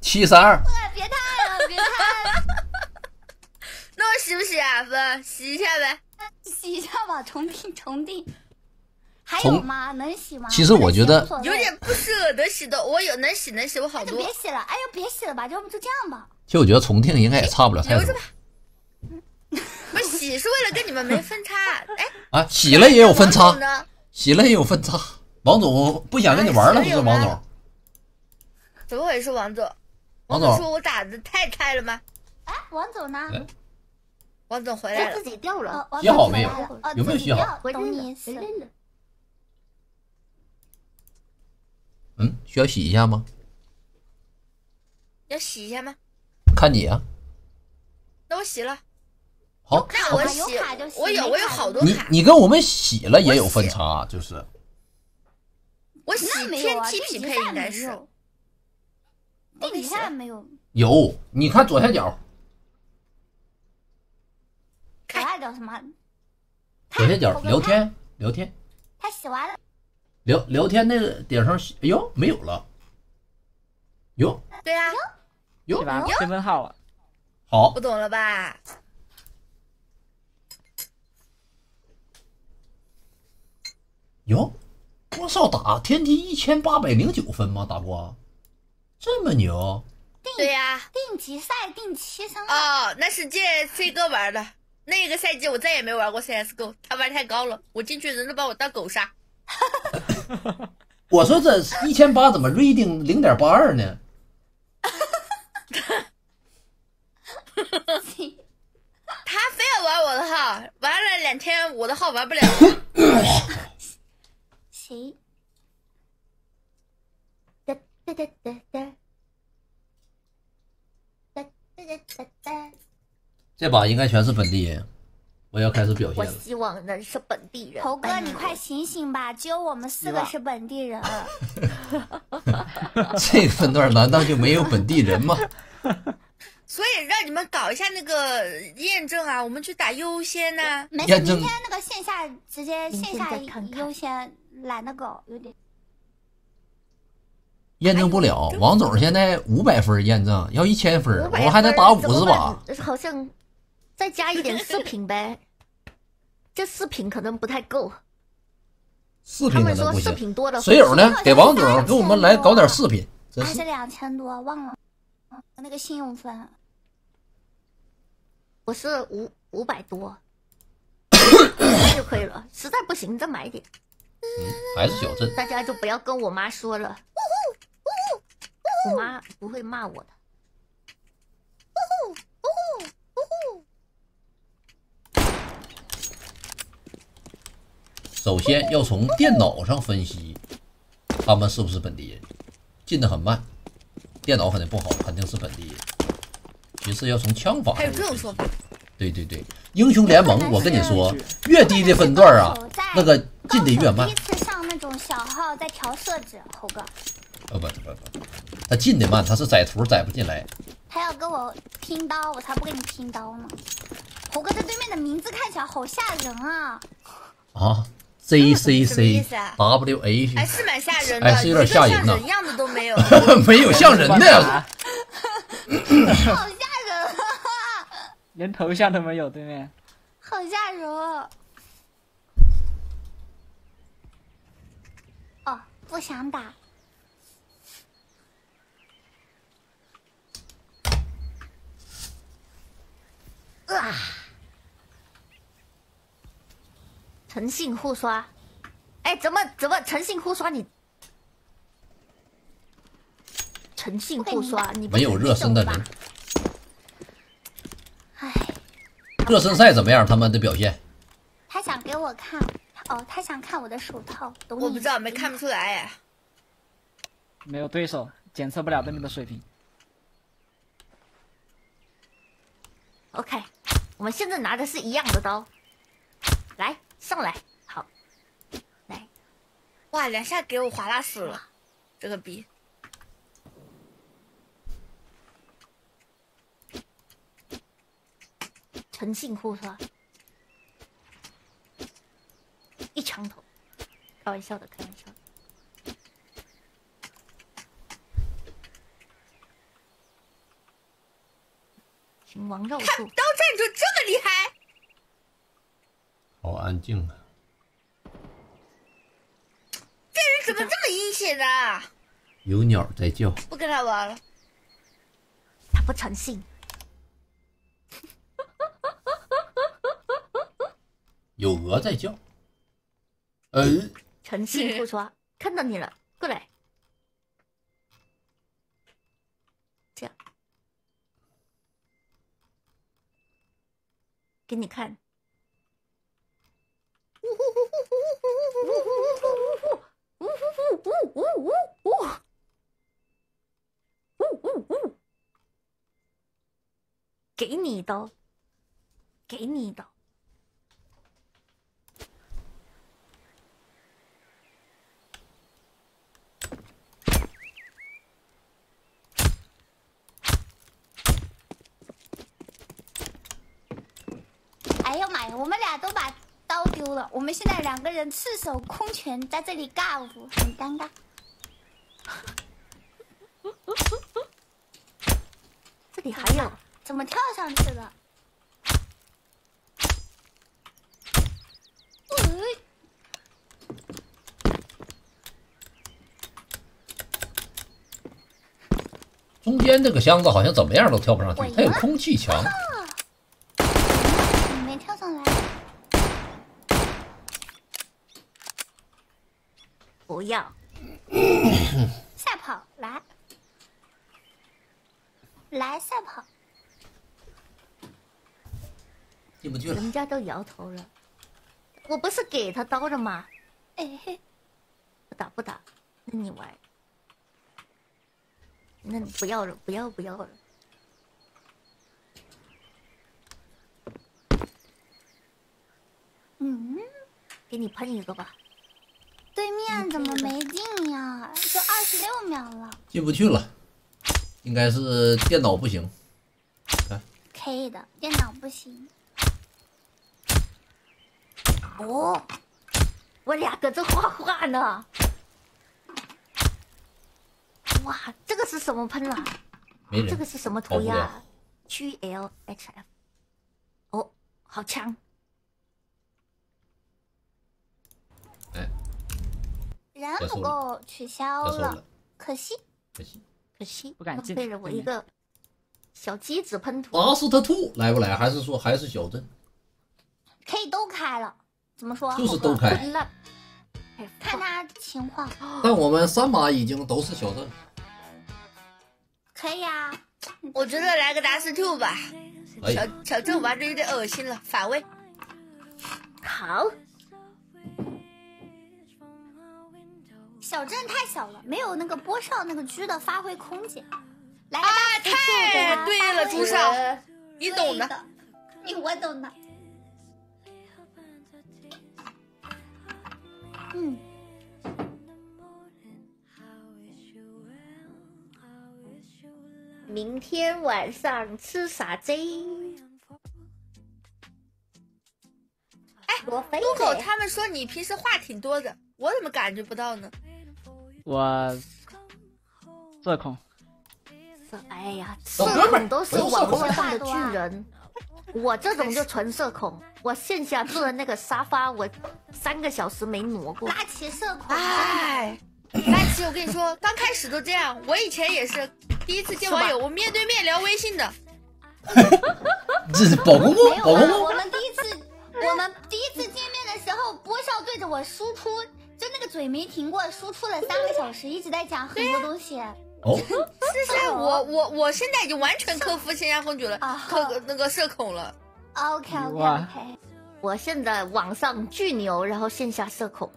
七三二，别太了，别太了，那我洗不洗啊？不，洗一下呗。洗一下吧，重定重定。还有吗？能洗吗？其实我觉得有点不舍得洗的，我有能洗能洗，我好多那别。洗了。哎呦，别洗了吧，要不就这样吧。其实我觉得重庆应该也差不了太多留着吧。不洗是为了跟你们没分差。哎，啊，洗了也有分差？洗了也有分差。王总不想跟你玩了，是王总？怎么回事，王总？王总总说我打的太菜了吗？哎，王总呢？哎王总回来了他自，己掉了好没有有没有洗好懂你。嗯，需要洗一下吗？要洗一下吗？看你啊。那我洗了。好，卡那我洗我有我有好多卡。你你跟我们洗了也有分差，就是我洗那没有啊，天梯匹配应该是。地底下没有。有。你看左下角，可爱叫什么？左下角聊，天聊天他洗完了，聊聊天那个顶上，哎呦没有了，有对啊，有对吧？身份号啊，好不懂了吧？有，多少打天梯一千八百零九分吗？大瓜，这么牛？对呀、定级赛定七升啊！哦，那是借 C 哥玩的。那个赛季我再也没玩过 CSGO，他玩太高了，我进去人都把我当狗杀。我说这一千八怎么 reading 零点八二呢？他非要玩我的号，玩了两天我的号玩不了。谁？哒哒哒哒哒哒哒哒。这把应该全是本地人，我要开始表我现了。我希望能是本地人。猴哥，哎你快醒醒吧！只有我们四个是本地人。这个分段难道就没有本地人吗？所以让你们搞一下那个验证啊，我们去打优先呐、没事，明天那个线下直接线下优先，懒得搞，有点。验证不了。王总现在五百分验证，要一千分，我500们还得打五十把。好像再加一点视频呗。这视频可能不太够，他们说视能不行。频多了。水友呢？给王总给我们来搞点视频，真是还是两千多，忘了。嗯那个信用分，我是五五百多就可以了，实在不行再买一点。嗯，还是小镇。大家就不要跟我妈说了，我妈不会骂我的。首先要从电脑上分析他们是不是本地人，进的很慢，电脑肯定不好，肯定是本地人。其次要从枪法还有这种说法？对对对，英雄联盟，我跟你说，越低的分段啊，那个进的越慢第一。次上那种小号在调设置，猴哥，呃不不不，他进的慢，他是载图载不进来。他要跟我拼刀，我才不跟你拼刀呢。猴哥在对面的名字看起来好吓人啊！啊，Z C C W 哎，H，是蛮吓人的，哎是有点吓人呢像人样子都没有。没有像人的呀。好吓人啊！连头像都没有，对面。好吓人啊！哦，不想打。啊！诚信互刷，哎，怎么怎么诚信互刷你？诚信互刷，你没有热身的人你懂吧，热身赛怎么样？他们的表现？他想给我看，哦，他想看我的手套，懂你我不知道，没看不出来哎。没有对手，检测不了对面的水平。OK，我们现在拿的是一样的刀，来，上来，好，来，哇，两下给我划拉死了，这个逼。诚信裤是吧？一枪头，开玩笑的开玩笑。秦王绕柱。就这么厉害？好安静啊！这人怎么这么阴险啊？有鸟在叫，不跟他玩了。他不诚信。有鹅在叫。呃，诚信不说，看到你了，过来。给你看。呜呜呜呜呜呜呜呜呜呜呜呜呜呜呜呜呜，给你一刀，给你一刀。哎呀妈呀，我们俩都把刀丢了，我们现在两个人赤手空拳在这里尬舞，很尴尬。这里还有，怎么跳上去的？哎中间这个箱子好像怎么样都跳不上去它有空气墙。你没跳上来？不要。赛跑，来，来赛跑。进不去了。人家都摇头了，我不是给他刀了吗？哎嘿，不打不打，那你玩，那你不要了，不要不要了。嗯，给你喷一个吧，对面怎么没进呀？就二十六秒了，进不去了，应该是电脑不行。可以的，电脑不行。哦，我俩搁这画画呢。哇，这个是什么喷了？没人，这个是什么涂鸦？G L H F。哦，好强！哎，人不够取消了了，，可惜。可惜。可惜不敢进浪费了我一个小机子喷涂。阿斯特兔来不来？还是说还是小镇？可以都开了，怎么说？就是都开。看他情况，但我们三把已经都是小镇。可以啊。我觉得来个达斯 two 吧，哎小，小镇玩的有点恶心了，反胃。好，小镇太小了，没有那个波少那个狙的发挥空间。来啊，太对了，朱少，你懂。的，你我懂的。嗯，明天晚上吃啥子？哎，路口的他们说你平时话挺多的，我怎么感觉不到呢？我社恐，是哎呀，哦社恐都是网络上的巨人，我这种就纯社恐。我线下坐的那个沙发，我三个小时没挪过。拉起社恐，哎，拉奇，我跟你说，刚开始都这样，我以前也是，第一次见网友，我面对面聊微信的，这是宝公公没，有啊，宝公公我。们第一次，我们第一次见面的时候，波少对着我输出，就那个嘴没停过，输出了三个小时，一直在讲很多东西。哦，是是，我我我现在已经完全克服线下公主了，啊克那个社恐了。OK OK OK，我现在网上巨牛，然后线下社恐，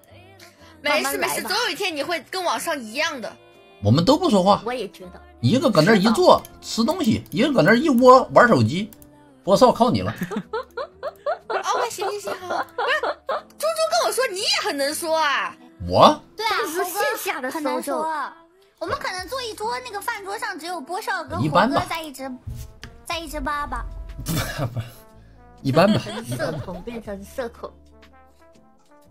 没事没事，总有一天你会跟网上一样的。我们都不说话，我也觉得。一个搁那儿一坐吃东西，一个搁那儿一窝玩手机。波少靠你了，OK，行行行，好，不是，猪猪跟我说你也很能说啊。我对啊，但是线下的很时候就难说。我们可能坐一桌，那个饭桌上只有波少跟猴哥一般吧。在一直在一直叭叭。一般吧。从社恐变成社恐，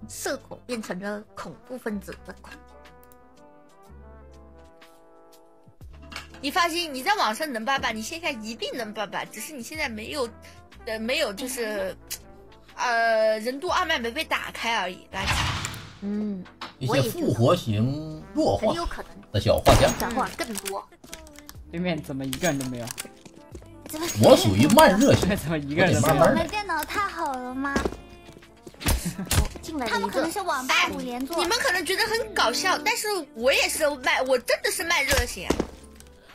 社恐变成了恐怖分子的恐。你放心，你在网上能八八，你线下一定能八八，只是你现在没有，呃，没有就是，呃，人督二脉没被打开而已。垃圾。嗯，一些复活型弱化很有可能的小画家，讲话更多。对面怎么一个人都没有？我属于慢热型对，，怎么一个人都没有？我们电脑太好了吗？他们可能，是网吧五连坐你。们可能觉得很搞笑，但是我也是慢，我真的是慢热型啊，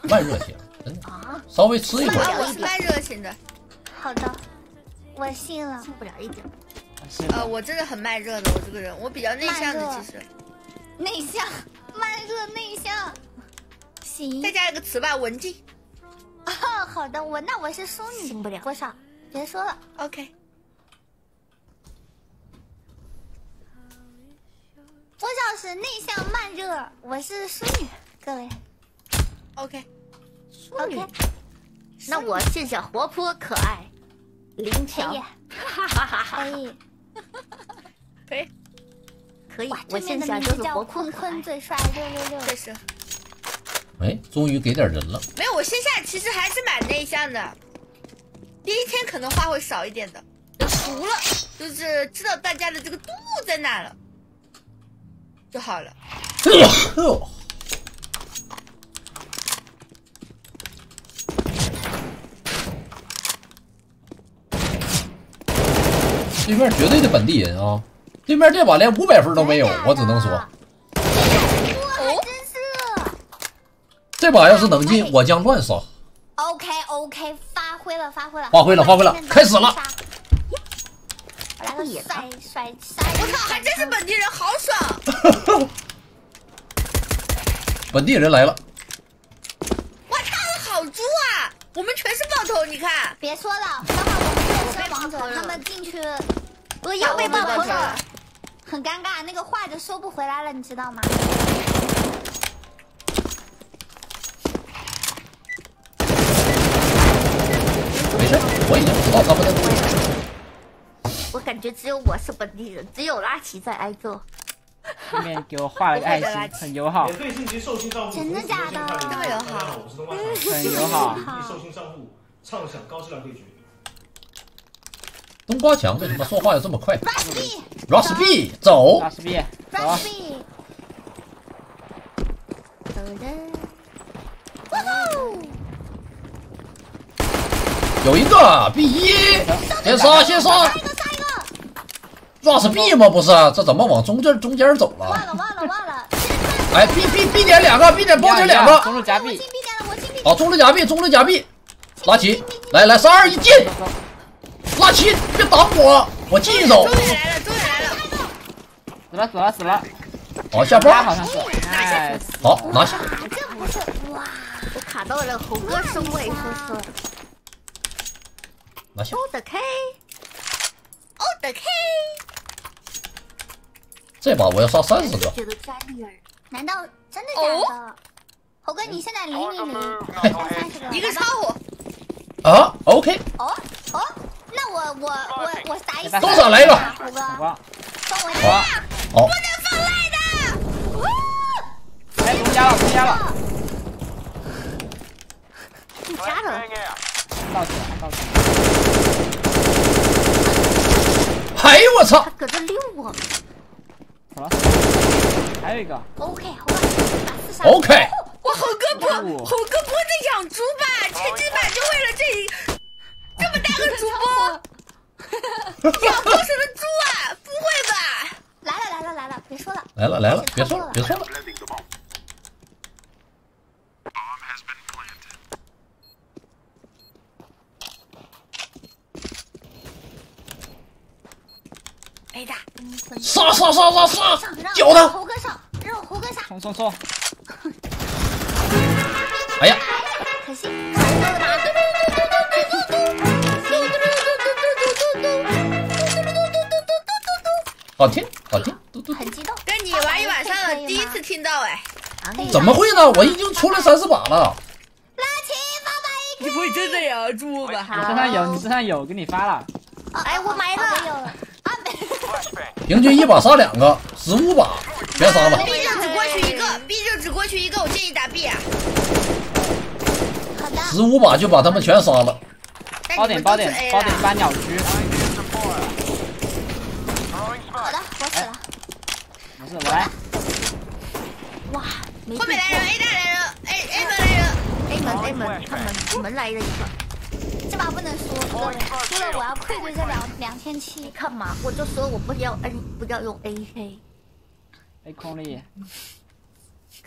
慢热型，真的啊，稍微吃一会。我是慢热型的，好的，我信了。信不了一点。呃，我真的很慢热的，我这个人，我比较内向的其实。内向，慢热内向。行再加一个词吧，文静。啊，好的，我那我是淑女，行不了多少？别说了，OK，郭少是内向慢热，我是淑女，各位 OK，淑女那我线下活泼可爱，灵可巧以，哈哈哈哈！可以。可以，可以，，我现在的名字叫坤坤。最帅六六六。确实哎，终于给点人了。没有。我线下其实还是蛮内向的，第一天可能话会少一点的，就熟了，就是知道大家的这个度在哪了就好了。哦对面绝对的本地人啊！对面这把连五百分都没有，我只能说，哇，还真是。这把要是能进，我将乱杀。OK OK，发挥了发挥了，发挥了发挥了开始了。我来个也甩甩鲨鱼！我靠，还真是本地人，好爽！本地人来了，哇，他们好猪啊！我们全是爆头，你看。别说了，等会我们热身王者，他们进去我要被爆头了，，很尴尬，那个话就收不回来了，你知道吗？没事，我已经知道他们的路。我感觉只有我是本地人，只有拉奇在挨揍。后面给我画了个爱心，很友好免，费晋级寿星账户，真的假的这么友好很友好。免费寿星账户，畅享高质量对决。冬瓜强为什么说话要这么快？Rush B？Rush B 走。大，师毕业，走走人，有一个 B 一，先杀先杀下一个下一个，，Rush B 吗？不是，这怎么往中间中间走忘了？了忘了忘了，哎，B B B 点两个，B 点包点两个，中路夹，B B 点，好，中路夹 B，，中路夹 B，，拉齐，来来，三二一进，拉齐，别挡我，我进一手终，于来了，终于来了！死了死了死了，好下包好，像是，哎，好拿下，啊，这不是哇，我卡到了猴哥身位，说说拿下，欧的 K，O 的 K 这把我要杀三十个，觉得詹妮儿难道真的假的？猴哥，你现在零零零，三十个，一个来吧超火，啊，OK，哦哦，那我我我我打一多少来一个。猴哥，我好不能，放赖的。哎，中加了中加了，不加了，哎呦我操。他，搁这溜我，好了，还有一个，OK，猴哥打四杀 OK 我猴哥不，哦猴哥不会在养猪吧？前几版就为了这一这么大个主播，养多少的猪啊？不会吧？来了来了来了，别说了，来了来了，别说了别说了，杀杀杀杀杀！上，让叫他，猴哥上，让我猴哥上，冲冲冲，怎么会呢？我已经出了三四把了，你不会真的养猪吧？你身上有，你身上有，给你发了，哎，我买了，我有了啊，没，平均一把杀两个，十五把全杀了。B 就只过去一个，B 就只过去一个，我建议打 B 啊。十五把就把他们全杀了。包点包但你们都是点包点了。把鸟狙，好的，我死了。没事，我来。后面来人，A 大来人，A A 门来人。A 门 A 门，看门门来了一个。这把不能输，输了我要愧对这两两千你七。看嘛，我就说我不要 N，不要用 AK，A 空力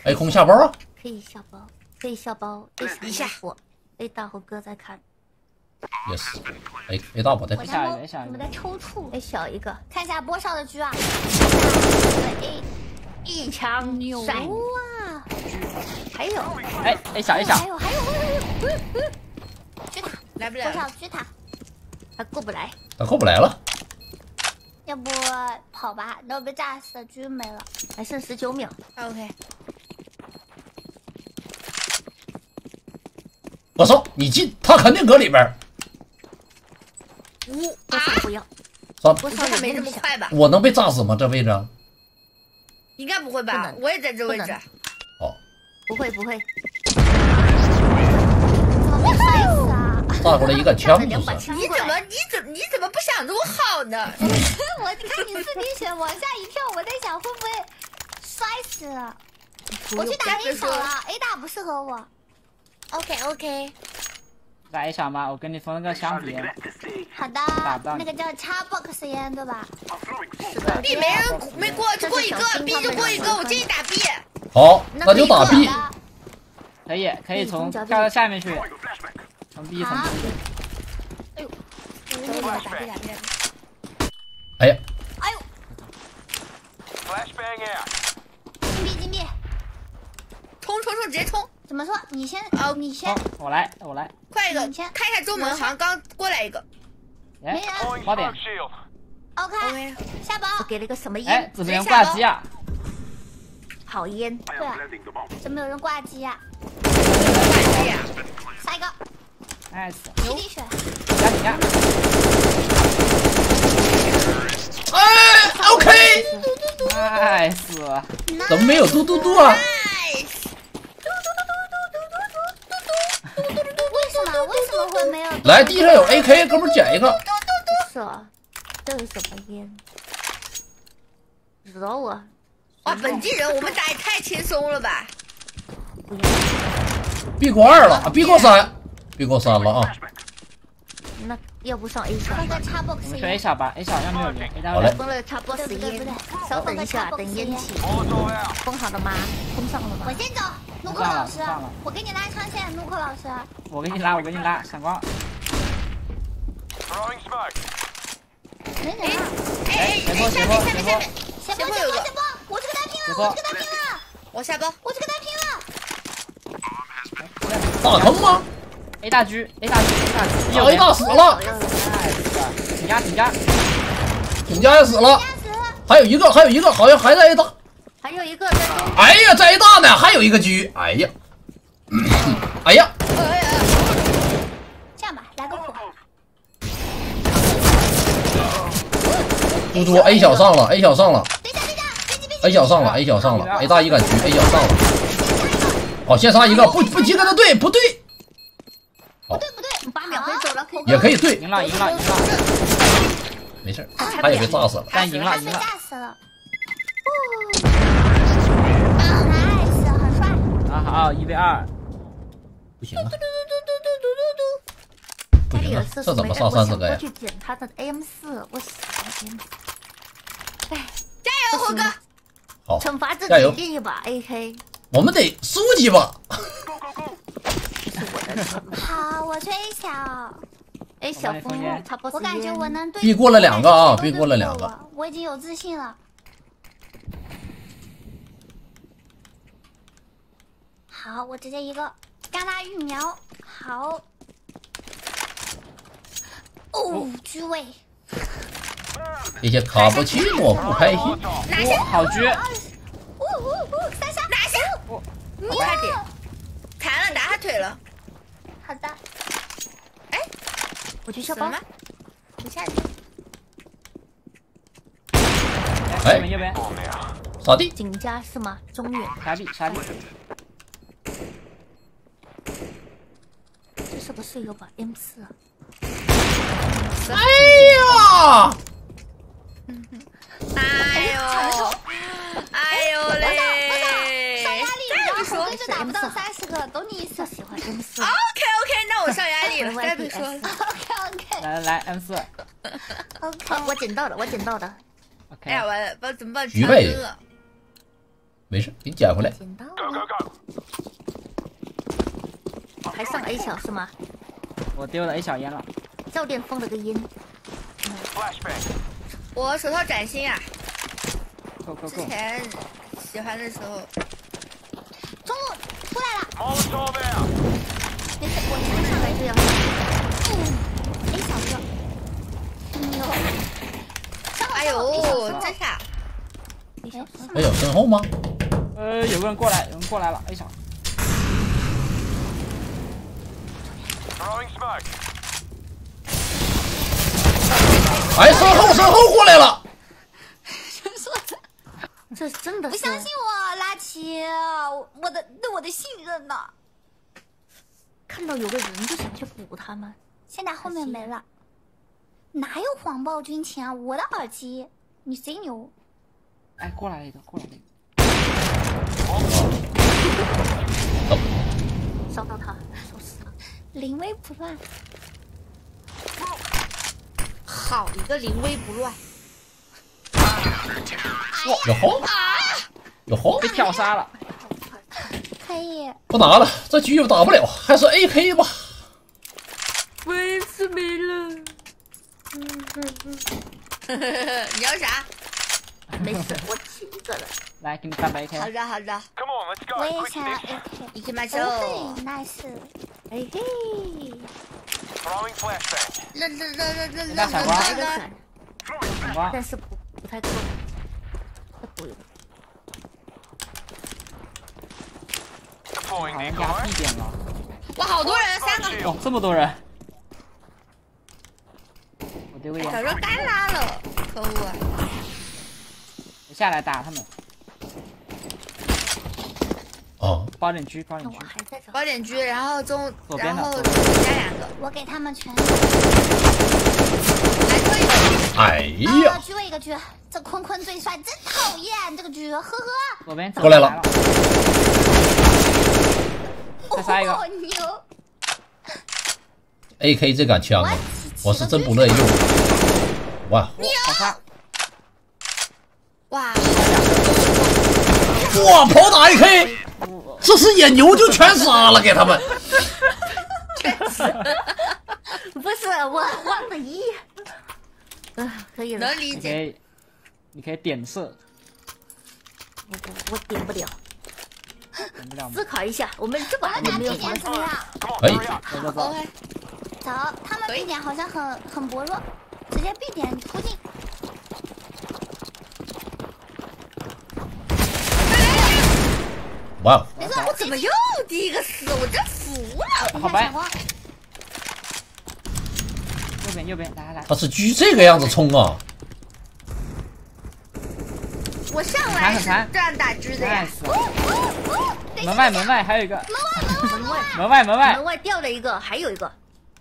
，A 空下包啊！可以下包，可以下包。A 一下我 A 大和哥在看 yes A A 大宝在我下一在摸个下一个我们在抽搐。，A 小一个，看一下波少的狙啊，A 一枪牛闪，啊！还有哎哎，想一想还，有还有还有还有，嗯嗯，狙塔，来不波少了，狙塔，他过不来，他过不来了。要不跑吧，都被炸死了，狙没了。还剩十九秒，OK，我操，你进，他肯定搁里边儿。五多少不要，算多少不是没这么快吧？我能被炸死吗？这位置？应该不会吧？我也在这位置不会不会，怎么被摔死。你怎么你怎么你怎么不想着我好呢？我你看你自己选，往下一跳，我在想会不会摔死了？我去打 A 小了，A 大不适合我。OK OK，打 A 小吗？我给你封了个箱子烟，好的打到，那个叫叉 box 烟对吧？是的 B 没人没过就过一个，B 就过一个，我建议打 B。好，那就打 B。可以可以从跳到下面去，从 B 从好 B，我给你打 B 打 B。哎呀，哎呦，金币金币，冲冲冲，直接冲！怎么说？你先哦，你先好，我来我来，快一个，你先看一下中门，好像刚过来一个。没哎，人。包点，OK，OK，下包我。给了一个什么哎烟，，怎么没人挂机啊？好烟，对啊，怎么有人挂机啊？下一个 nice，基地血，加你加，哎，OK，nice，怎么没有嘟嘟嘟啊？Nice，为什么？为什么会没有？来，地上有 AK，哥们儿捡一个。不是啊，这是什么烟？惹我，哇，本地人我们打也太轻松了吧？，B 过二了，B 过三，B 过三了啊！那要不上 A 小，那个 Xbox 我们去 A 烟，小吧，A 小要没有人，A 大好嘞封了插 boss 不对不对不烟对，稍等一下，等烟起，封好了吗？封上了吗我？先走，怒克老师我给你拉枪线，怒克老师。我给你拉，我给你拉，闪光，没人啊！哎哎哎，下面下面下面，先波先波先波，我这个单拼了，我去跟他拼了，我下包。我去跟他拼了。打疼吗？A 大狙，A 大狙，A 大狙，有 A 大死了挺加挺加，挺家也死了，吓死了！还有一个，还有一个，好像还在 A 大。还有一个在中，哎呀，在 A 大呢，还有一个狙。哎呀，哎呀，哎呀，这样吧，来个火，嘟嘟 A 小上了，A 小上了。，A 小上了，A 小上了，A 大一杆狙，A 小上了。好，先杀一个，不不及格的对，不对，不对不对，八秒可以走了，可以也可以对，赢了赢了赢了，没事儿，他也被炸死了。但赢了赢了，炸死了。nice，很帅。啊好，一 v 二，不行啊，不家里有行啊，射手没带，这怎么上我想过三十个呀？去捡他的 M 四，我喜欢 M 四。哎，加油，猴哥！好，惩罚自己另一把 AK，我们得输几把。好，我吹小，A 小我帮你封烟。插 boss 我感觉我能对。避过了两个啊我感觉谁都避过了两个。我，已经有自信了。好，我直接一个。加拉育苗，好。哦，居位，这些卡布奇诺不开心。拿下，好狙，呜呜呜，三杀，拿下！你快点，砍了，打他腿了。好的，我去下包死了吗，？不下去。哎右边右边，咋地？景家是吗？中远，杀地杀地，是个队友把 M 四啊，哎呀，哎呦，哎呦嘞！上压力，再然后不说根就打不到三十个，懂你意思就喜欢 M 四。，OK OK，那我上压力了，再不说。？OK OK 来来来，M 四 OK，好，我捡到了，我捡到的，，OK，哎呀，完了，把怎么办鱼背全了？没事，给你捡回来。捡到了。还上 A 小是吗？我丢了 A 小烟了，教练封了个烟，我手套崭新啊，，Go Go 之前喜欢的时候，中路出来了，没事，我先上来这样。嗯，A 小哥，嗯哟，上哎呦，真傻！哎呦，身后吗？呃，有个人过来，有人过来了，A 小，哎，身后身后过来了，这真的不相信我，拉奇，我我的对我的信任呢？看到有个人就想去补他们。现在后面没了，哪有谎报军情啊？我的耳机，你谁牛？哎，过来一个，过来一个，烧到他，烧死他。临危不乱，好一个临危不乱，有红，有红，被跳杀了，可以。不拿了，这局又打不了，还是 AK 吧。我也是没了。你要啥？没事，我起一个了。来给你三百好 AK，的好的，Come on, let's go. 我也想. AK。一起马球。哦对，nice。哎嘿.那那那那那那，那才那害呢，但是不不太够，太不够。哎呀，一点了！哇，好多人，三个哦，这么多人！我丢个眼，小肉干拉了，可恶！我下来打他们。啊，包点狙，八点狙，还在这。高点狙，然后中，然后加两个，我给他们全。来多一个。哎啊，呀，狙我一个狙，这坤坤最帅，真讨厌这个狙，呵呵。左边过来了了，再杀一个哦牛！AK 这杆枪啊，我是真不乐意用。哇，好杀，哇，哇，跑打 AK，这是野牛就全杀了，给他们。不是我忘了一。啊，可以了，能理解。你可以，可以点射，我我我点不了，点不了吗思？考一下，我们这把有没有这点怎么样以.走走走走，他们 B 点好像很很薄弱，直接 B 点突进。哇，没错，我怎么又第一个死？我真服了。好白闪，光右边右边，来来来，他是狙这个样子冲啊！我上来是这样打狙的呀。门外门外还有一个，门外门外门外 门外门外掉了一个，还有一个，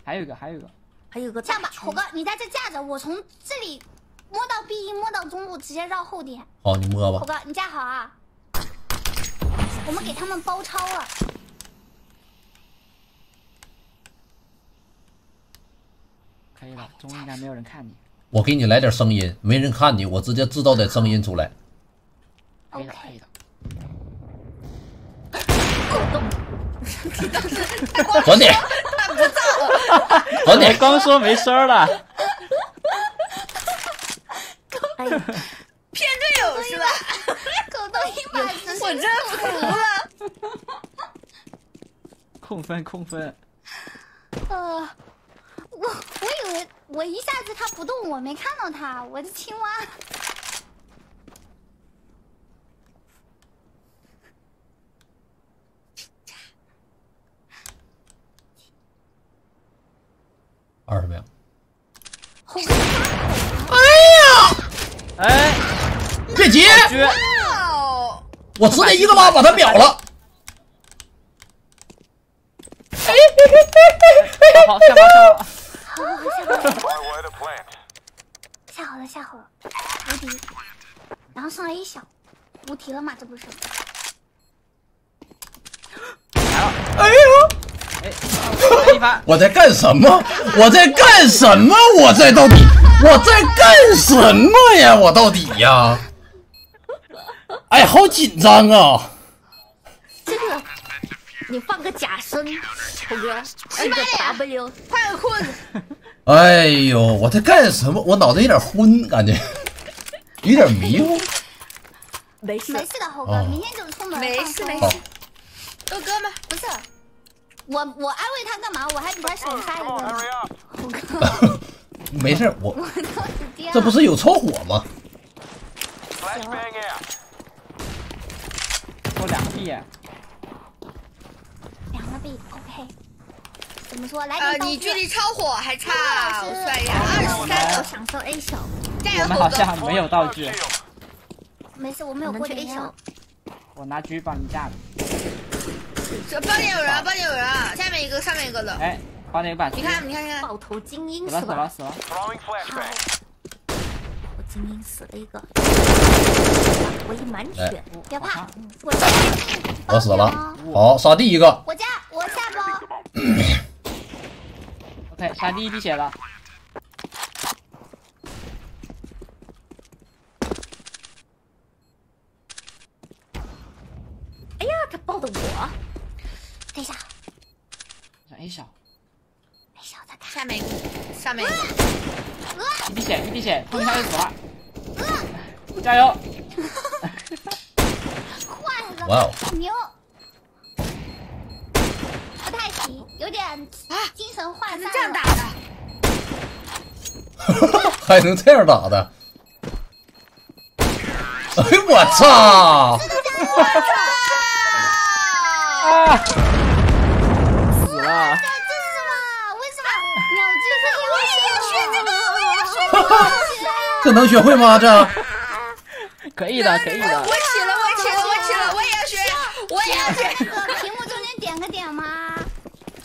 还有一个还有一个，还有一个这样吧大，虎哥，你在这架着，我从这里摸到 B 一，摸到中路，直接绕后点。好，你摸吧。虎哥，你架好啊！我们给他们包抄了。可以了，中应该没有人看你，我给你来点声音，没人看你，我直接制造点声音出来。可以的可以短点，短我点，刚说没声了，哎呀，骗队友是吧？狗都一把直我真服了。控分控分，呃，我我以为我一下子他不动，我没看到他，我的青蛙。二十秒。哎呀，哎，别急，我直接一个挖把他秒了。好下包下包。好好好，下好了.下好了，下好了，无敌。然后上来一小，无敌了嘛？这不是？来了，哎，呦，我在干什么？我在干什么？我在到底我在干什么呀？我到底呀？哎，好紧张啊！这个你放个假声，猴哥，摁个 W，换个裤子，哎呦，我在干什么？我脑袋有点昏，感觉。有点迷糊。没事。没事的，猴哥，哦。明天就出门。没事没事，都哥们，不是，我我安慰他干嘛？我还比他手杀一个.猴哥，没事，我我都是这不是有超火吗？Flashbang out. 我两个两个币？OK。怎么说？来呃，点道具你距离超火还差，我算一下，二十我三，享受 A 手，加油，我们好！像没有道具，没事，我们有过去 A 烟手。我拿狙帮你架着。这帮你有人啊，帮你有人啊，下面一个，上面一个的，哎，帮你把狙你看，你看，你看，爆头精英死了是吧？死了死了.我精英死了一个，我已满血。别怕啊，我我死了。哦好，扫地一个。我家我下包。OK，杀第一滴血了。哎呀，他抱的我，等一下，上 A 小，没事，我在看。下面一个，上面一个，一滴血一滴血，碰一下就死了。加油！哇哦，牛。有点啊精神涣散了。还能这样打的？还能这样打的？哎呦我操！啊！死了！这这是什么？为什么？秒击是因为我也要学这个，我也要学这个。这能学会吗？这 可以的，可以我的。起了，我起了，我起了，我也要学，我也要学。这个屏幕中间点个点吗？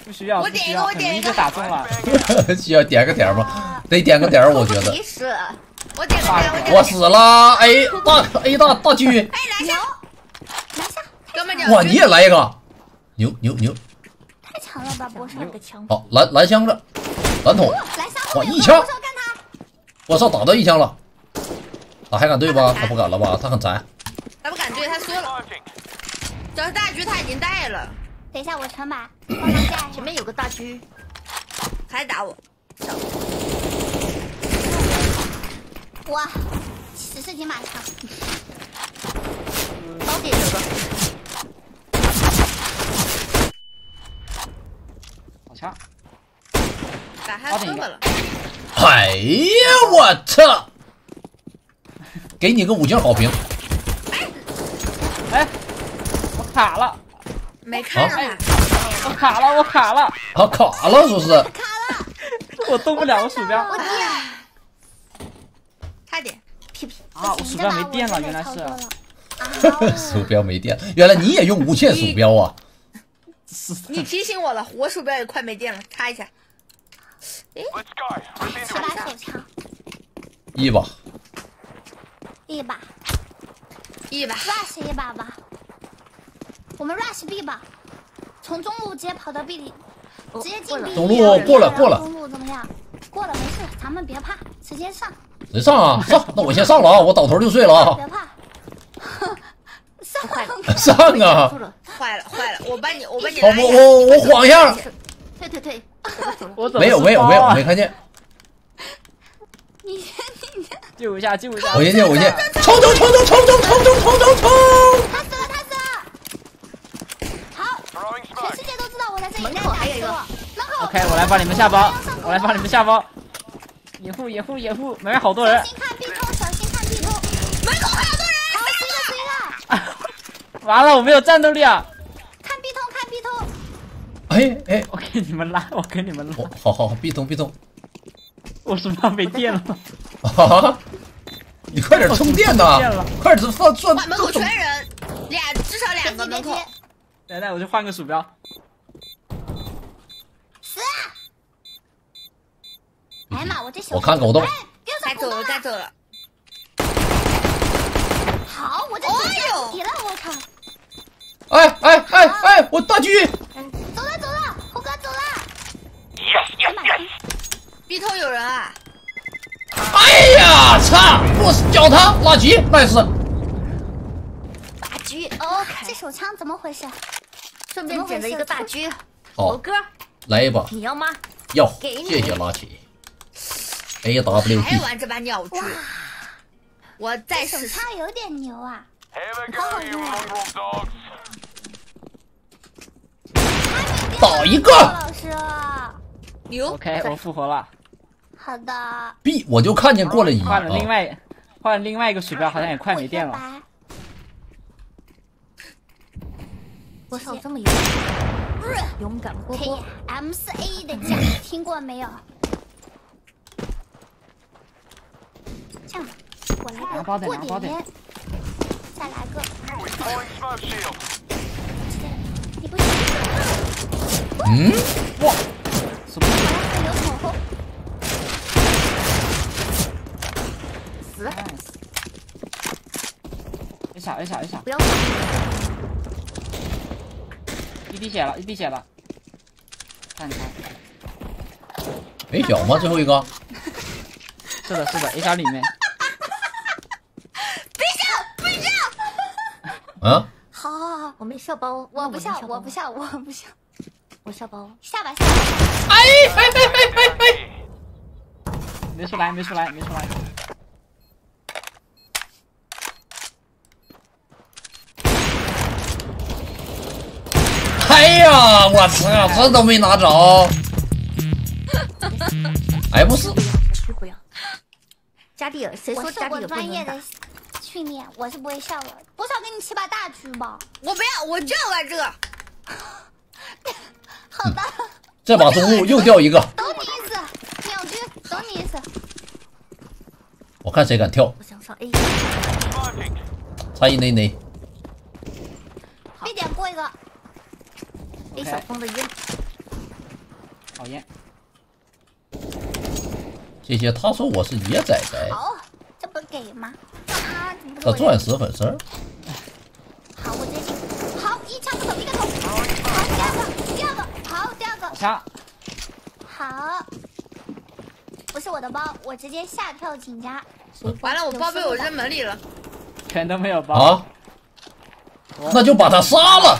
不需要，我点一个我点一个打中了。需要点个点吗？得点个点儿，我觉得。我点个点，我点我。死了！A 大 A 大大狙，哎，拿下，拿下！哥们儿，哇！你也来一个，牛牛牛！太强了吧，波少！上个枪，好，蓝蓝箱子，蓝桶，哇一枪！我操，打到一枪了。他还敢对吧？他不敢了吧？他很宅。他不敢对，他说了，主要是大狙他已经带了，等一下，我全把帮他架一下前面有个大狙，还打我。哇，十四级马枪，高点有个，好枪！打他胳膊了，哎呀，我操！给你个五星好评。哎，我卡了，没看。我卡了，我卡了，啊，卡了是不是？我动不了我鼠标。差点，屁屁啊，我鼠标没电了，原来是。啊鼠标没电，原来你也用无线鼠标啊？你提醒我了，我鼠标也快没电了，插一下。Within 十把手枪，一把，一把一把，rush 一把吧，我们 rush B 吧，从中路直接跑到 B 里，直接进 B 中路过了过了中路怎么样？过了没事，咱们别怕，直接上，谁上啊？上，那我先上了啊！我倒头就睡了啊！别怕，上快了 上啊！坏了坏了，我帮你，我帮你 我。我我我晃一下，退退退，我怎么没有没有没有，啊没看见。你先你先，救一下，救一下！我先进，我先冲冲冲冲冲冲冲冲冲冲冲！他死了他死了，好，Throwing 全 smoke. 世界都知道我在这里门口还有一个门口 OK，我来帮你们下包，我来帮你们下包。掩护掩护掩护，门外好多人小。心看 B 通，小心看 B 通，门口还有多人，好？完了，我没有战斗力啊！看 B 通，看 B 通，哎哎，我给你们拉，我给你们拉，好好好，闭通闭通我鼠标没电了。啊！你快点充电呐充电了！快点放转哇，门口全人，俩至少两个门口。来来，我去换个鼠标。死啊！哎呀妈，我这小我看狗洞该走了，该走了。好，我这哎手呦了，我靠！哎哎哎哎，我大狙！走了走了，猴哥走了。哎妈. B 头有人啊！哎呀，操！我脚他垃圾，nice。大狙哦，这，OK，手枪怎么回事？顺便捡了一个大狙。好猴，哥，来一把，你要吗？要，谢谢拉起。A W 还玩这把鸟狙，我再手试试。枪有点牛啊！Here they Oh, go, you yeah. mongrel dogs. 倒一个老师，牛，OK，我复活了，好的。B，我就看见过了一换了另啊。外换了另外一个鼠标，好像也快没电了。我手这么勇敢？勇敢波波，M 四 A 的架听过没有？这样，我来个拿包点过拿包点点烟，再来个嗯，什么？我来个有死一小一小一小，不要一滴血了，一滴血了。看看，没小吗？最后一个。是 的，是的，A 加里面。啊，好好好，我没笑包，我不笑，我不，笑，我不笑，我笑包。下吧下吧，哎哎哎哎哎哎！没出来，没出来，没出来。哎呀，我操，这都没拿着。哎，不是，不要。加蒂尔，谁说加蒂尔不能打专业的？训练，我是不会笑的。多少给你起把大狙吧？我不要，我就要玩这个。好的，这把中路又掉一个，等你意思，鸟狙，等你一次。我看谁敢跳。我想上 A，差一内内，B 点过一个，A 小风的烟，讨厌，谢谢。他说我是野仔仔，好，给吗？啊，钻石粉丝儿。好，我直接进。好，一枪不走一个头。好，第二个，第二个，好，第二个，枪，好。不是我的包，我直接下跳请加。完了，我包被我扔门里了。全都没有包。啊，那就把他杀了。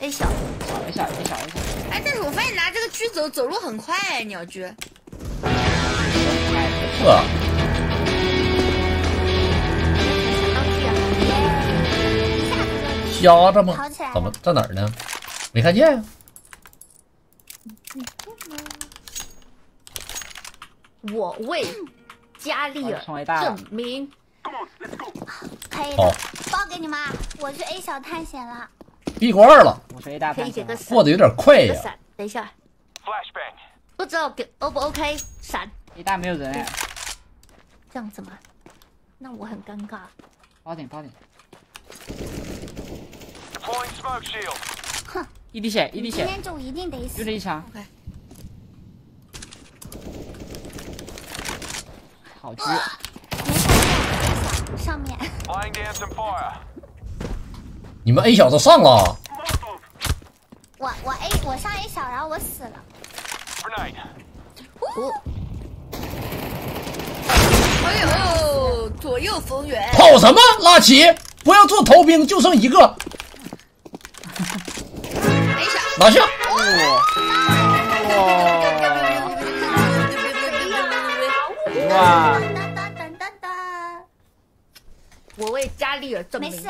A 小，小一下 A 小一下，哎，但是我发现拿这个狙走走路很快哎，鸟狙。是啊，瞎着吗怎么在哪儿呢？没看见呀、我为加利尔证明。可以好的，包给你们啊。我去 A 小探险了。B 过二了，我是 A 大探险过得有点快呀。等一下.不知道给 O 不 OK？闪，A 大没有人哎，这样子吗？那我很尴尬。八点八点，Deploying smoke shield. 一滴血一滴血今，天就一定得死就。这一枪 OK，好狙，没看见 A 小上面，Laying down some fire. 你们 A 小子上了，我我 A 我上 A 小，然后我死了。Grenade. 哎呦，左右逢源。跑什么？拉齐，不要做头兵，就剩一个，拿下。哇，噔噔噔噔噔，我为加利尔证明没事。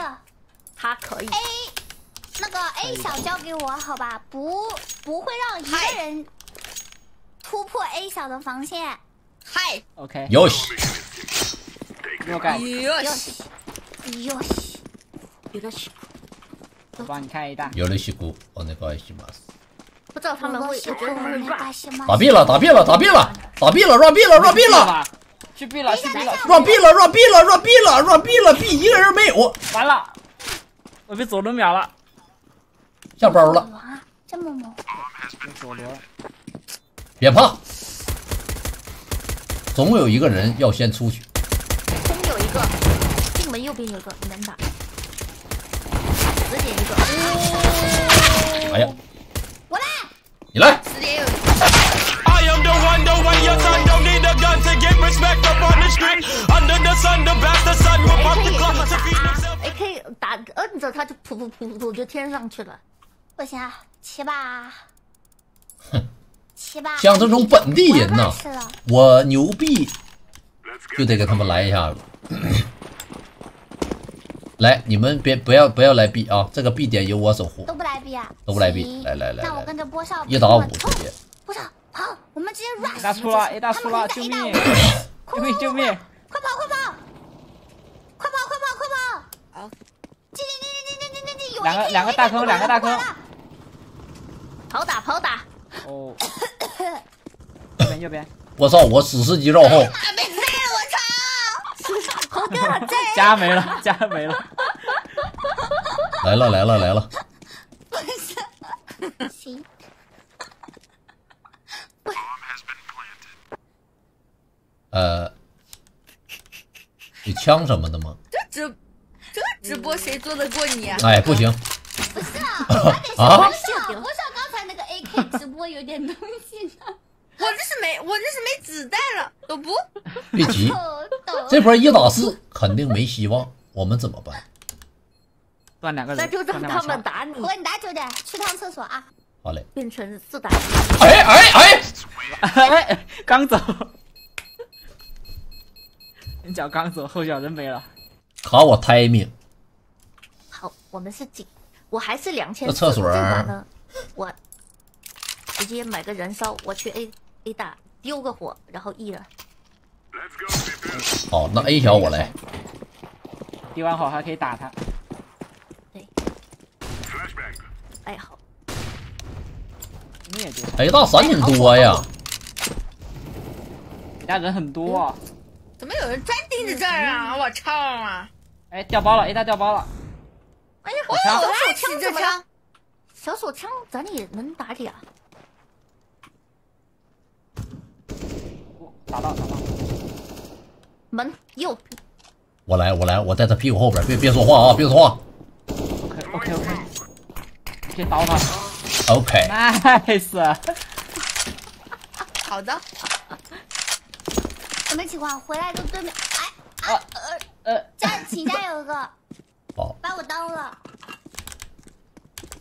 他可以。A 那个 A 小交给我好吧，不不会让一个人突破 A 小的防线。嗨，OK，よし，哟哟西，哟西，有的是我帮你看 A 大，有了西谷，我那个西马斯。不知道他们会，我觉得他们会。run。打 B 了，打 B 了，打 B 了，打 B 了，run B 了，run B 了，去 B 了去 B 了，，run B 了，run B 了，run B 了，run B 了，B 一个人没有，完了，我被左轮秒了，下包了，哇，这么猛！被左轮，别怕，总有一个人要先出去。右边有个能打，直接一个。哎，呀，我来，你来。哎，可以打，摁着它就噗噗噗噗就天上去了。不行啊，七八。哼，七八。像这种本地人呢，我牛逼，就得给他们来一下子。来，你们别不要不要来 B 啊，这个 B 点由我守护都，不来 B 啊，都不来 B 来来来来那我跟着波少一打五冲直接。波少跑，我们直接 rush。大出了，A 大出了，救命！救命救命！快跑快跑，快跑快跑快跑！啊，进进进进进进进进！有两个两个大坑两个大坑跑打跑打，哦，右边右边，我操！我史诗级绕后！猴哥在家没了 家没了，来了来了来了！行，呃，有枪什么的吗？这直这直播谁做得过你啊？哎，不行不是啊，我得啊波少波少刚才那个 AK 直播有点东西呢。我这是没我这是没子弹了，都不别急，这波一打四肯定没希望，我们怎么办？断两个人，那就让他。们打你我，给你打九点，去趟厕所啊。好嘞，变成四打一。哎哎哎！哎，刚走，你脚刚走，后脚人没了。卡我 timing，好，我们是警，我还是两千。这厕所这把呢，我直接买个燃烧，我去 A A 大丢个火，然后 E 了。好，那 A 小我来。丢完好还可以打他，对。哎，好，你也丢，A 大伞挺多呀，你家人很多啊。怎么有人专盯着这儿啊？我操啊！哎，掉包了，A 大掉包了，哎呀，我枪这枪，小手枪咱也能打俩。哦打到打到，门右，我来我来，我在他屁股后边，别别说话啊，别说话。OK OK OK，可以刀他 OK，，nice，好的，什么情况？回来就对面，哎啊呃，呃，家请家有一个好，把我刀了，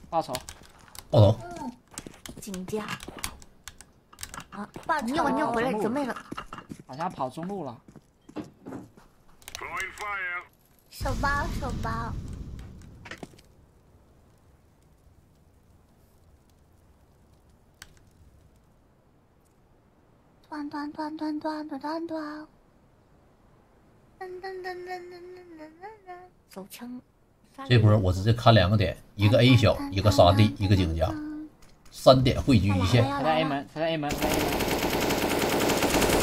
报仇，爆头，警家。啊，报仇。尿完尿回来准备了，好像跑中路了，手包手包。端端端端端端端端。噔噔噔噔噔噔噔噔手枪。这波我直接看两个点，一个 A 小，一个沙地，一个警家，三点汇聚一线。他在 A 门，他在 A 门，他在 A 门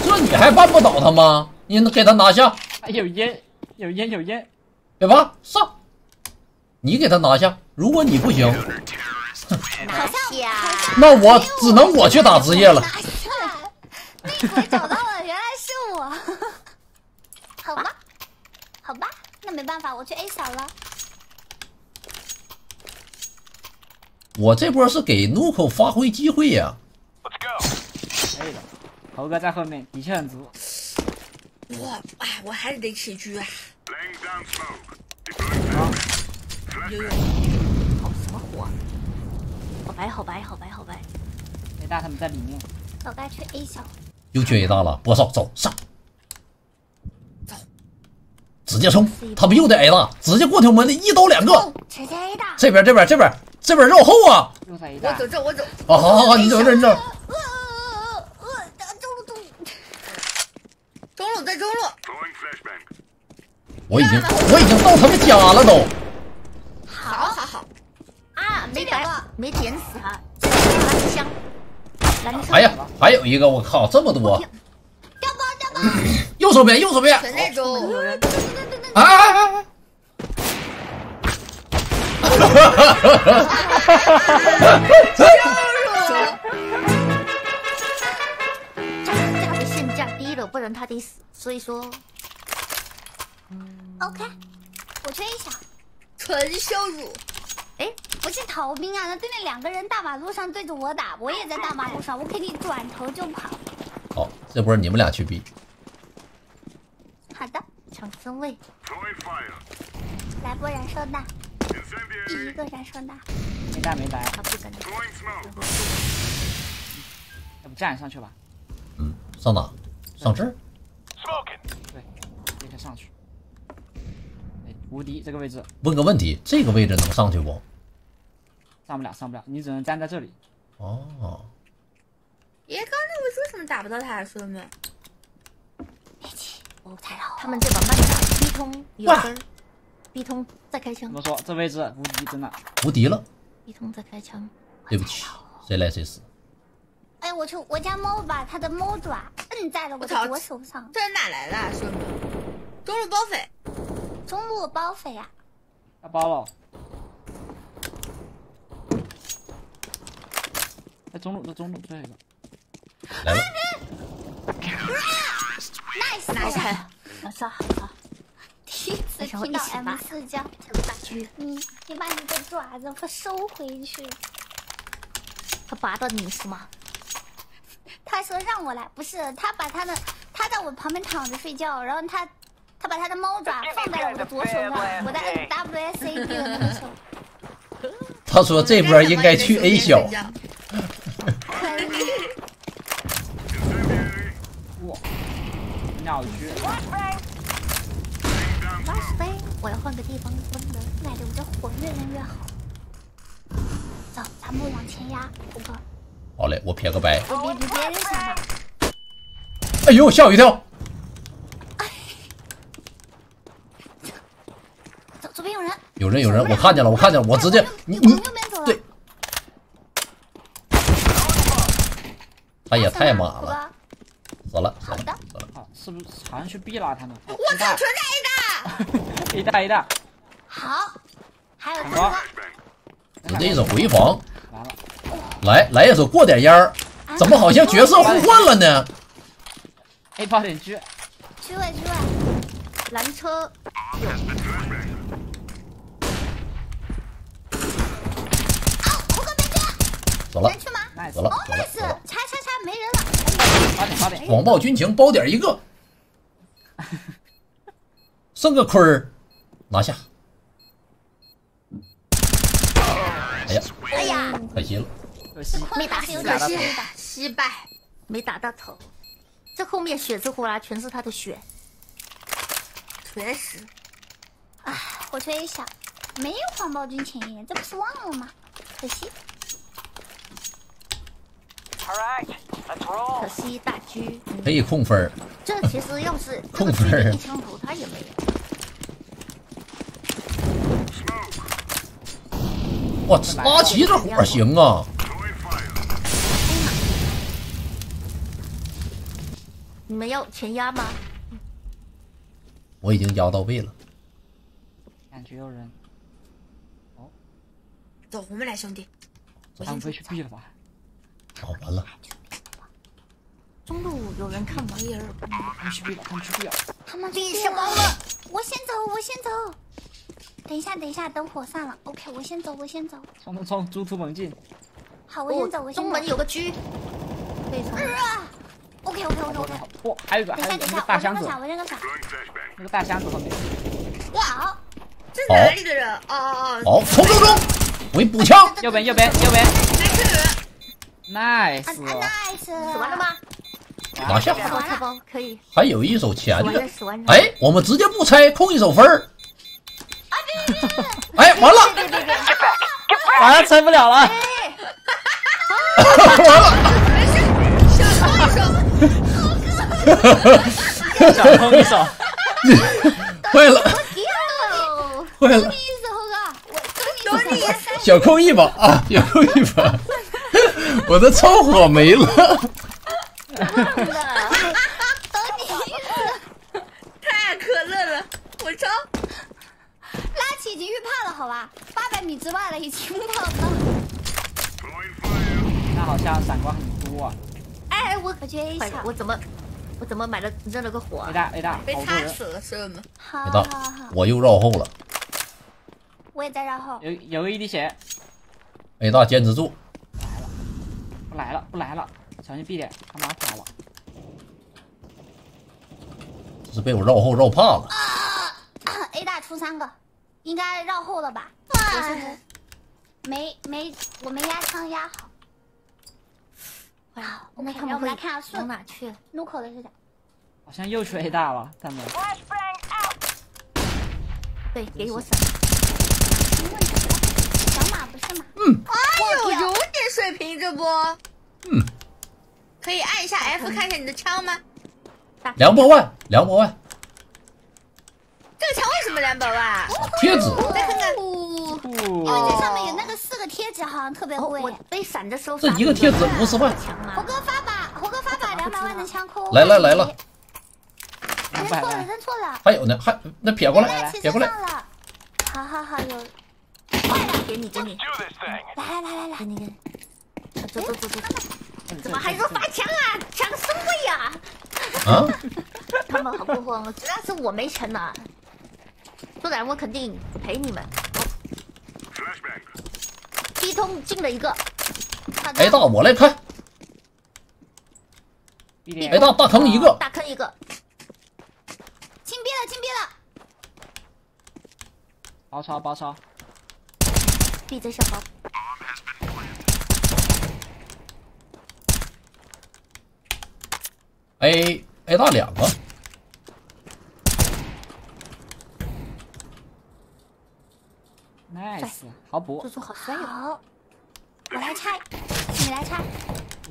这你还办不倒他吗？你能给他拿下，哎有烟，有烟有烟，别怕，上，你给他拿下。如果你不行，那我只能我去打职业了。拿下来，那一回找到了，原来是我。好吧，好吧，那没办法，我去 A 小了。我这波是给 Nuko 发挥机会呀、Let's go. 可以的，猴哥在后面，底气很足，我哎，我还是得吃狙啊！有有，好什么火？好白好白好白好白，A 大他们在里面，老大去 A 小。又缺 A 大了，波少走上，走，直接冲，他们又得 A 大，直接过条门的一刀两个，直接 A 大。这边这边这边这边绕后啊！我走，这，我走。啊，好好好，你走这你走，中路中路。中路在中路，我已经我已经到他们家了都。好好好，啊，没白这两个没点死他，蓝枪，蓝枪。哎呀，还有一个，我靠，这么多！掉包掉包。右手边，右手边！全在中。有人哎哎哎哎！价格限价低了，不然他就得死，所以说 OK，我吹一下。纯羞辱。哎，不是逃兵啊！那对面两个人大马路上对着我打，我也在大马路上，我肯定转头就跑。好，这波你们俩去逼好的，抢身位，来波燃烧弹，第一个燃烧弹。没带没带，他不跟你 Throwing smoke. 要不站上去吧？嗯，上哪？上这儿？Smoking. 对，直接上去。哎，无敌这个位置问个问题，这个位置能上去不？上不了，上不了，你只能站在这里。哦，爷，刚刚那位为什么打不到他？兄弟们，我太好，他们这把慢打，B 通有分，B 通再开枪怎么说？这位置无敌，真的。无敌了，，B 通再开枪，对不起，谁来谁死。哎，我去，我家猫把它的猫爪摁在了我的我操左手上，这人哪来的、啊？兄弟们，中路包匪，中路包匪啊！要包了。在中路，在中路，最后一个。来了，nice 拿下，拿下，好，第一次听到 M 四叫，这个大狙，你你把你的爪子收回去。他拔到你是吗？他说让我来，不是他把他的他在我旁边躺着睡觉，然后他他把他的猫爪放在了我的左手上，我在 N W S A D 的那个手。他说这波应该去 A 小，可以，哇，鸟狙，拉屎呗，我要换个地方蹲的，奶的我这火越扔越好。走，咱们往前压，虎哥，好嘞，我撇个白。我比比别人强吧。哎呦，吓我一跳！左边有人，有人有人，我看见了，我看见了，我直接你你往你右边走。对，他也太马了，哥，死了死了好的死了。啊，是不是好像去 B 了？他们。我操，纯打一 一大 A 大，好，还有好三个。有这一手回防，完了，来来一手过点烟儿，怎么好像角色互换了呢？A 爆点狙，区位区位，蓝车死了能去吗？nice，死了哦死了，nice，死了！查查查，没人了。八点八点，网暴军情包点一个，剩个坤儿，拿下。哎呀，哎呀，可惜了，可惜没打死，有打到头点失败。没打到头，这后面血之呼啦全是他的血，确实，我缺一想，没有黄暴军前沿，这不是忘了吗？可惜。可惜大狙。嗯可以控分儿。这其实要是控分儿狙一枪头他也没有，哇，拉奇这火行啊！你们要全压吗？我已经压到位了，感觉有人，走，我们俩，兄弟。我先出他们不会去 B 了吧？哦，完了，中路有人看吗？威尔，他们去 B 了，他们去 B 了。他们闭上了，我先走，我先走。等一下，等一下，等火散了。OK，我先走，我先走。冲冲冲，猪突猛进！好，我先走，我先走。哦中门有个狙，可以冲。啊！OK，OK，OK，OK。哇，还有一个，还有一个大箱子我扔个，伞，我扔个伞。那个大箱子后面。好，这是哪里的人？哦哦哦，好，冲冲冲！我一补枪，右边，右边，右边，，nice！死完了？吗？拿下。可以，还有一手前的死完人，死完人。哎，我们直接不拆，空一手分儿。哎，完了，完了，拆不了了。完了，小空一手，坏了，哟，坏了，意思，猴哥，我等你，小空一把啊，小空一把，我的超火没了。等你。太可乐了，我操！拉起已经预判了，好吧？八百米之外了，已经跑到。那好像闪光很多啊。哎，我我觉得一下，我怎么我怎么买了扔了个火啊 A？大 A 大，被好多人，插死了，舍友们。好好好，我又绕后了。我也在绕后。有有一滴血，A 大坚持住，不来了不来了，小心 B 点，他妈跑了。这是被我绕后绕怕了。A 大出三个，应该绕后了吧？没没，我没压枪压好。哇他们会让我们来看下往顺哪去了？路口的是啥，好像又去 A 大了，他们。对，给我闪。没问题的。小马不是吗？哎呦，有点水平这波。嗯，可以按一下 F 看一下你的枪吗？两百万，两百万，这个枪为什么两百万？贴纸。再看看，因为这上面有那个四个贴纸，好像特别哦，贵。我被闪的时候，这一个贴纸五十万强吗？猴哥发把，猴哥发把两百万的枪扣。来了来了，认错了，认错了。还有呢，还那撇过来撇过来。好好好，有。给你给你来来来来来给，你，走走走走走，怎么还说发枪啊？枪生贵呀！啊，他们好过分，主要是我没钱呐，不然我肯定陪你们。一通进了一个，好的 A。大我来看 B 点，A 大大坑一个，大坑一个，清兵了，清兵了。包抄包抄，闭着小包，A A 大两个，nice，好补好帅哟！好，我来拆，你来拆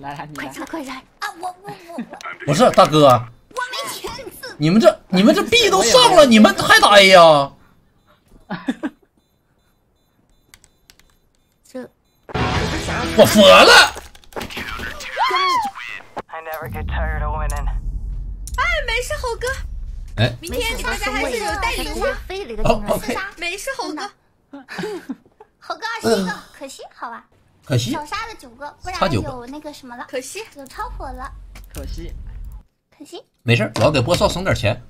来来你来，快拆快拆！啊！我我我我 不是大哥，我没钱。你们这你们这 B 都上了，你们还打 A 呀？这 我服了。I never get tired of winning. 哎，没事，猴哥，哎，明天大家还是有带礼物。飞了一个进来哦，自杀，没事，猴哥，猴哥二十一个，可惜，好吧，可惜少杀了九个，不然有那个什么了，可惜。有超火了，可惜可惜。没事，我要给波少省点钱。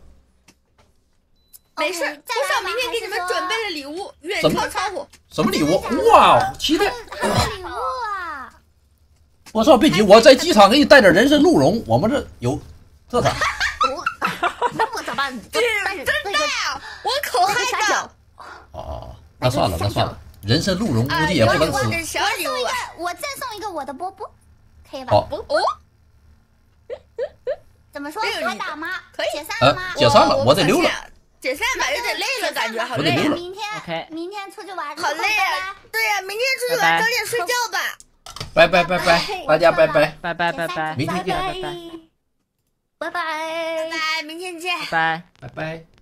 没事吧少明天给你们准备了礼物，远超超火。什么礼物？哇，期待！还有礼物啊！波少别急，我在机场给你带点人参鹿茸，我们这有特产。那我咋办？真那个的呀，我可那个嗨的哦，那算了，那算了，人参鹿茸估啊，计也不能吃。的小礼物啊。我赠送一个我的波波，可以吧？好，哦，怎么说？没有你的还打吗？可以解散了吗啊？解散了我我得溜了。解散吧，有点累了，感觉好我得溜了累啊，明天明天出去玩，好累啊。对呀，明天出去玩，早点睡觉吧。拜拜拜拜，大家拜拜。拜拜拜拜明天见拜拜拜拜。拜拜，明天见。拜拜。拜拜。